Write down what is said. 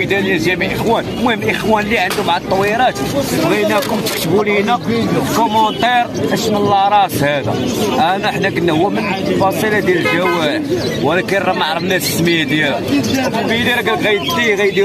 ديال جميع الاخوان المهم الاخوان اللي عندهم على الطويرات. بغيناكم تكتبوا لينا كومونتير اشنو الله راس هذا. أنا حنا قلنا هو من الفصيله ديال الجوال ولكن راه ما عرفناش السميه ديالها في قال غيدي غيدير